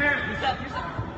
Come Here, you're you're set.